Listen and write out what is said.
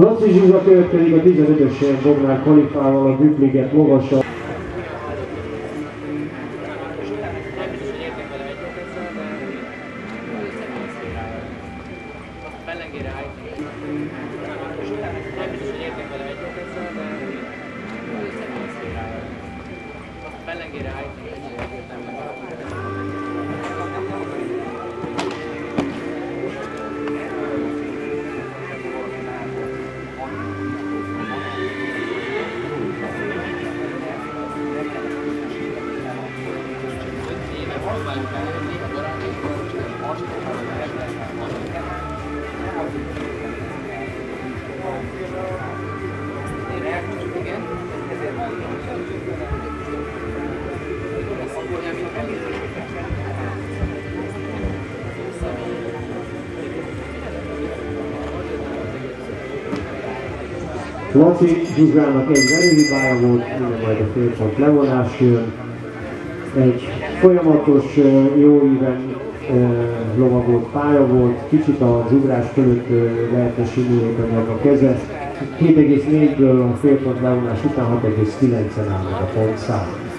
Laci Zsuzsa következik a 15-ös Bognár Kalifával a Bübliget magasabb. Pellengére állt. Laci Zsuzsának egy verőhibája volt, innen majd a félpont levonás jön. Egy folyamatos, jó íven ö, lovagolt pálya volt, kicsit az ugrás fölött lehetne simulni a keze. 7,4-ből a félpont levonás után 6,9-en áll meg a pontszám.